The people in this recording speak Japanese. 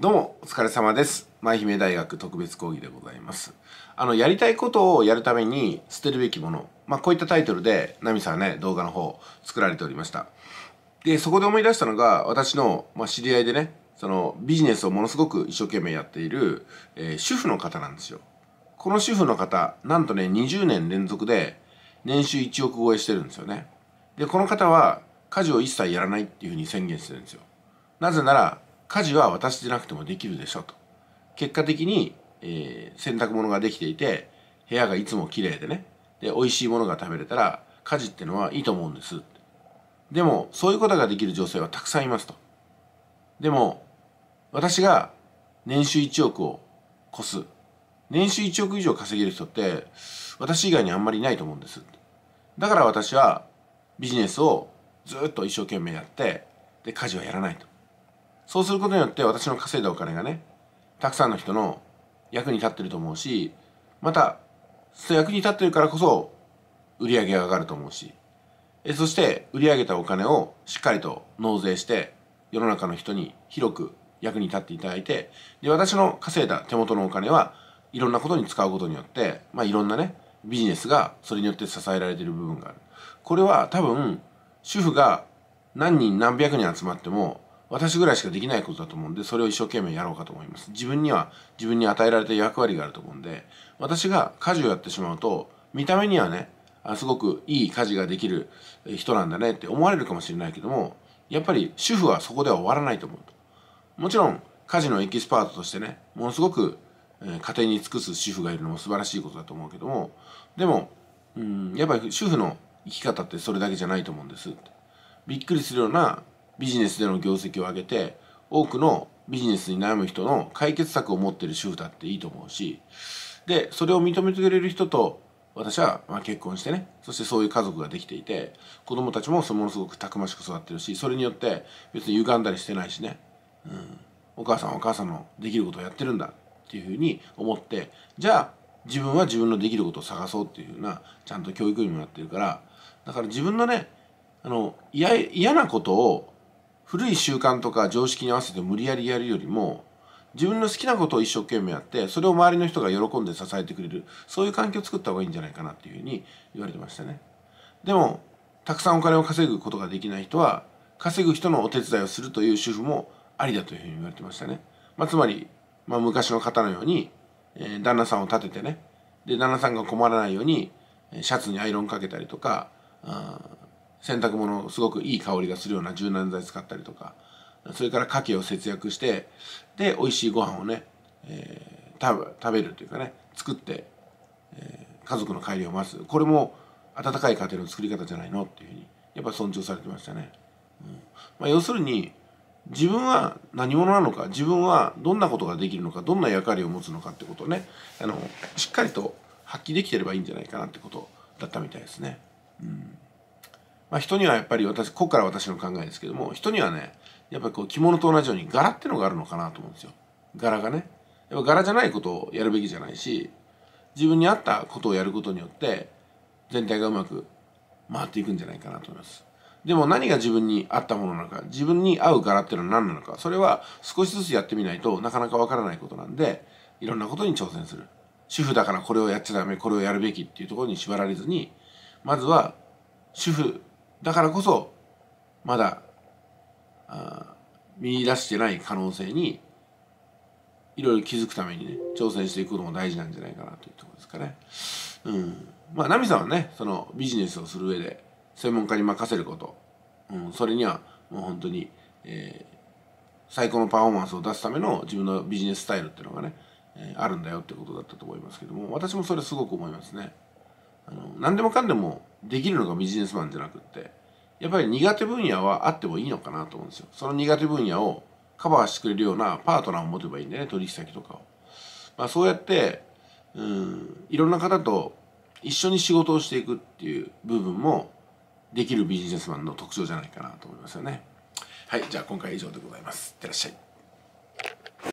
どうもお疲れ様です。舞姫大学特別講義でございます。あのやりたいことをやるために捨てるべきもの。まあこういったタイトルでナミさんね動画の方作られておりました。でそこで思い出したのが私の、まあ、知り合いでねそのビジネスをものすごく一生懸命やっている、えー、主婦の方なんですよ。この主婦の方なんとね20年連続で年収1億超えしてるんですよね。でこの方は家事を一切やらないっていうふうに宣言してるんですよ。なぜなら家事は私でなくてもできるでしょと。結果的に、えー、洗濯物ができていて部屋がいつも綺麗でね。で美味しいものが食べれたら家事ってのはいいと思うんです。でもそういうことができる女性はたくさんいますと。でも私が年収1億を越す。年収1億以上稼げる人って私以外にあんまりいないと思うんです。だから私はビジネスをずっと一生懸命やってで家事はやらないと。そうすることによって私の稼いだお金がねたくさんの人の役に立ってると思うしまたそ役に立ってるからこそ売り上げが上がると思うし。えそして売り上げたお金をしっかりと納税して世の中の人に広く役に立っていただいてで私の稼いだ手元のお金はいろんなことに使うことによって、まあ、いろんなねビジネスがそれによって支えられている部分がある。これは多分主婦が何人何百人集まっても私ぐらいしかできないことだと思うんでそれを一生懸命やろうかと思います。自分には自分に与えられた役割があると思うんで私が家事をやってしまうと見た目にはねあすごくいい家事ができる人なんだねって思われるかもしれないけどもやっぱり主婦はそこでは終わらないと思うと。もちろん家事のエキスパートとしてねものすごく家庭に尽くす主婦がいるのも素晴らしいことだと思うけどもでもうんやっぱり主婦の生き方ってそれだけじゃないと思うんですびっくりするようなビジネスでの業績を上げて多くのビジネスに悩む人の解決策を持ってる主婦だっていいと思うしでそれを認めてくれる人と私はま結婚してねそしてそういう家族ができていて子供たちもものすごくたくましく育ってるしそれによって別に歪んだりしてないしね、うん、お母さんはお母さんのできることをやってるんだっていうふうに思ってじゃあ自分は自分のできることを探そうっていうふうなちゃんと教育にもなってるからだから自分のねあの嫌なことを古い習慣とか常識に合わせて無理やりやるよりも自分の好きなことを一生懸命やってそれを周りの人が喜んで支えてくれるそういう環境を作った方がいいんじゃないかなっていうふうに言われてましたね。でもたくさんお金を稼ぐことができない人は稼ぐ人のお手伝いをするという主婦もありだというふうに言われてましたね、まあ、つまり、まあ、昔の方のように、えー、旦那さんを立ててね。で旦那さんが困らないようにシャツにアイロンかけたりとか洗濯物すごくいい香りがするような柔軟剤使ったりとかそれから牡蠣を節約してで美味しいご飯をね、えー、食べ食べるというかね作って、えー、家族の帰りを待つこれも温かい家庭の作り方じゃないのっていうふうにやっぱ尊重されてましたね。うんまあ、要するに自分は何者なのか自分はどんなことができるのかどんな役割を持つのかってことをねあのしっかりと発揮できてればいいんじゃないかなってことだったみたいですね。うんまあ、人にはやっぱり私ここから私の考えですけども人にはねやっぱりこう着物と同じように柄ってのがあるのかなと思うんですよ。柄がね。やっぱ柄じゃないことをやるべきじゃないし自分に合ったことをやることによって全体がうまく回っていくんじゃないかなと思います。でも何が自分に合ったものなのか自分に合う柄っていうのは何なのかそれは少しずつやってみないとなかなかわからないことなんでいろんなことに挑戦する。主婦だからこれをやっちゃダメこれをやるべきっていうところに縛られずにまずは主婦だからこそまだ見出してない可能性にいろいろ気づくためにね挑戦していくことも大事なんじゃないかなというところですかね。うん、まあ奈美さんはねそのビジネスをする上で専門家に任せること、うん、それにはもう本当に、えー、最高のパフォーマンスを出すための自分のビジネススタイルっていうのがね、えー、あるんだよってことだったと思いますけども私もそれすごく思いますね。あの何でもかんでもできるのがビジネスマンじゃなくってやっぱり苦手分野はあってもいいのかなと思うんですよ。その苦手分野をカバーしてくれるようなパートナーを持てばいいんでね取引先とかを、まあ、そうやってうんいろんな方と一緒に仕事をしていくっていう部分もできるビジネスマンの特徴じゃないかなと思いますよね。はいじゃあ今回は以上でございます。いってらっしゃい。